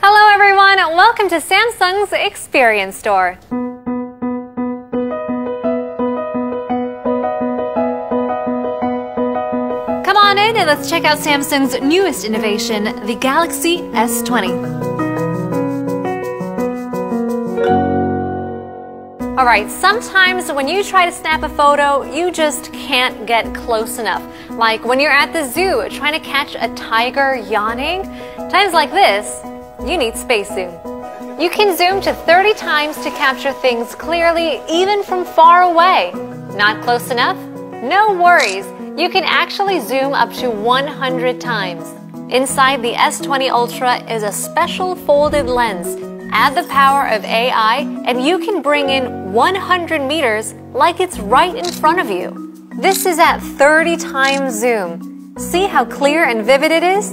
Hello everyone, welcome to Samsung's Experience Store. Come on in and let's check out Samsung's newest innovation, the Galaxy S20. Alright, sometimes when you try to snap a photo, you just can't get close enough. Like when you're at the zoo trying to catch a tiger yawning. Times like this, you need Space Zoom. You can zoom to 30 times to capture things clearly, even from far away. Not close enough? No worries. You can actually zoom up to 100 times. Inside the S20 Ultra is a special folded lens Add the power of AI, and you can bring in 100 meters like it's right in front of you. This is at 30 times zoom. See how clear and vivid it is?